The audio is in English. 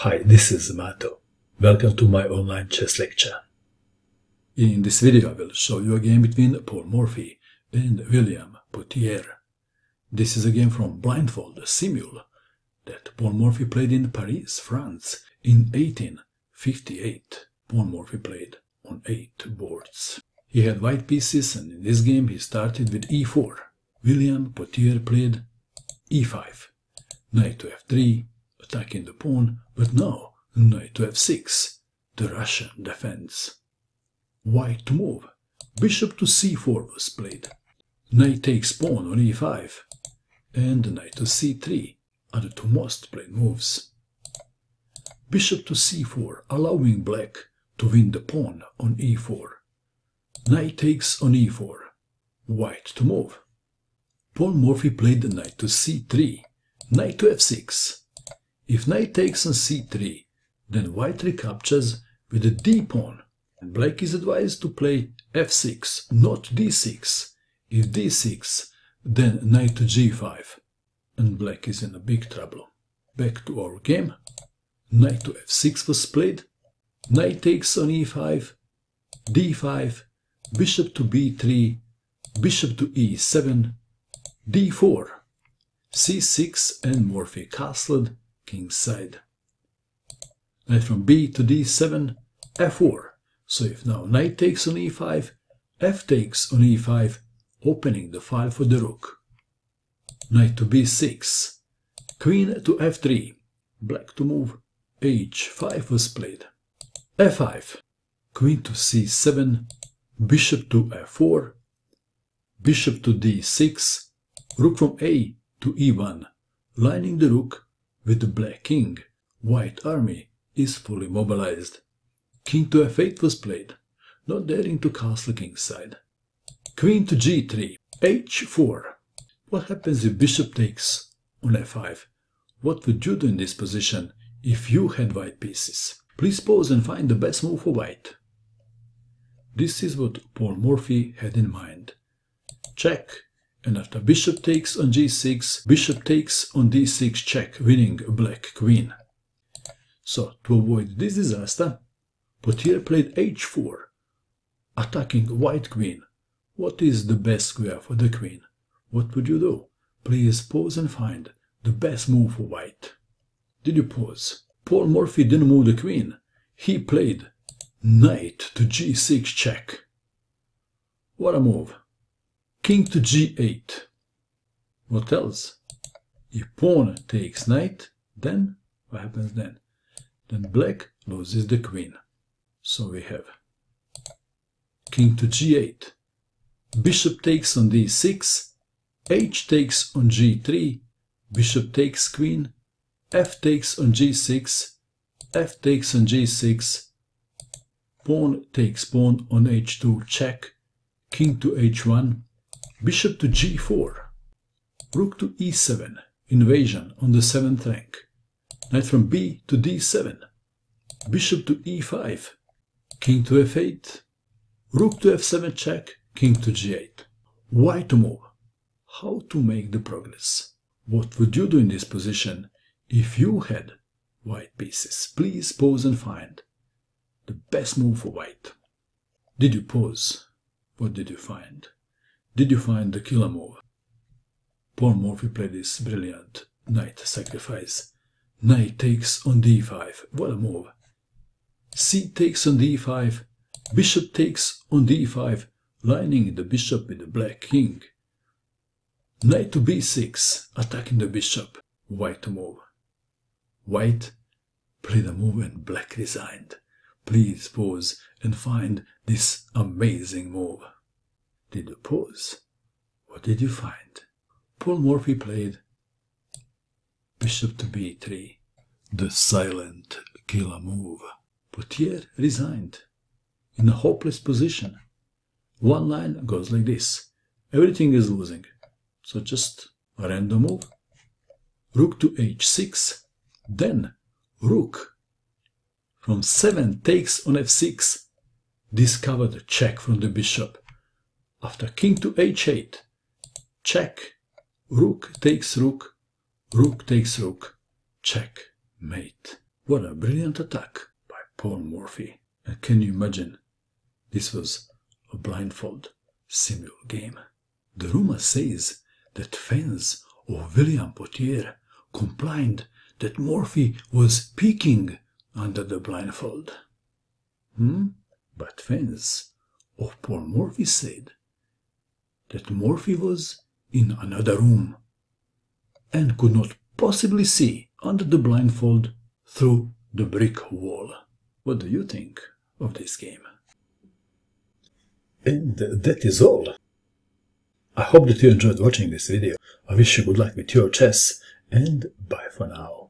Hi, this is Mato. Welcome to my online chess lecture. In this video I will show you a game between Paul Morphy and William Potier. This is a game from Blindfold Simul that Paul Morphy played in Paris, France in 1858. Paul Morphy played on 8 boards. He had white pieces and in this game he started with e4. William Potier played e5, knight to f3, attacking the pawn, but now knight to f6, the Russian defense. White to move, bishop to c4 was played. Knight takes pawn on e5, and knight to c3 are the two most played moves. Bishop to c4, allowing black to win the pawn on e4. Knight takes on e4, white to move. Paul Morphy played the knight to c3, knight to f6. If knight takes on c3, then white recaptures with a d-pawn, and black is advised to play f6, not d6. If d6, then knight to g5, and black is in a big trouble. Back to our game. Knight to f6 was played, knight takes on e5, d5, bishop to b3, bishop to e7, d4, c6 and Morphy castled kingside. Knight from b to d7, f4. So if now knight takes on e5, f takes on e5, opening the file for the rook. Knight to b6, queen to f3, black to move, h5 was played. f5, queen to c7, bishop to f4, bishop to d6, Rook from A to E1, lining the rook with the black king. White army is fully mobilized. King to F8 was played, not daring to castle kingside. Queen to G3, H4. What happens if bishop takes on F5? What would you do in this position if you had white pieces? Please pause and find the best move for white. This is what Paul Morphy had in mind. Check and after bishop takes on g6, bishop takes on d6 check, winning black queen. So, to avoid this disaster, Potier played h4, attacking white queen. What is the best square for the queen? What would you do? Please pause and find the best move for white. Did you pause? Paul Morphy didn't move the queen. He played knight to g6 check. What a move. King to g8. What else? If pawn takes knight, then what happens then? Then black loses the queen. So we have king to g8. Bishop takes on d6. h takes on g3. Bishop takes queen. f takes on g6. f takes on g6. Pawn takes pawn on h2 check. King to h1 Bishop to g4. Rook to e7. Invasion on the 7th rank. Knight from b to d7. Bishop to e5. King to f8. Rook to f7 check. King to g8. Why to move? How to make the progress? What would you do in this position if you had white pieces? Please pause and find the best move for white. Did you pause? What did you find? Did you find the killer move? Paul Morphy played this brilliant knight sacrifice. Knight takes on d5. What a move. C takes on d5. Bishop takes on d5, lining the bishop with the black king. Knight to b6, attacking the bishop. White to move. White played a move and black resigned. Please pause and find this amazing move. Did you pause? What did you find? Paul Morphy played Bishop to b3, the silent killer move. Potier resigned in a hopeless position. One line goes like this. Everything is losing. So just a random move. Rook to h6. Then rook from 7 takes on f6. Discover the check from the bishop after king to h8, check, rook takes rook, rook takes rook, check, mate. What a brilliant attack by Paul Morphy. And can you imagine? This was a blindfold simul game. The rumor says that fans of William Potier complained that Morphy was peeking under the blindfold. Hmm? But fans of Paul Morphy said that Morphy was in another room and could not possibly see under the blindfold through the brick wall. What do you think of this game? And that is all. I hope that you enjoyed watching this video. I wish you good luck with your chess and bye for now.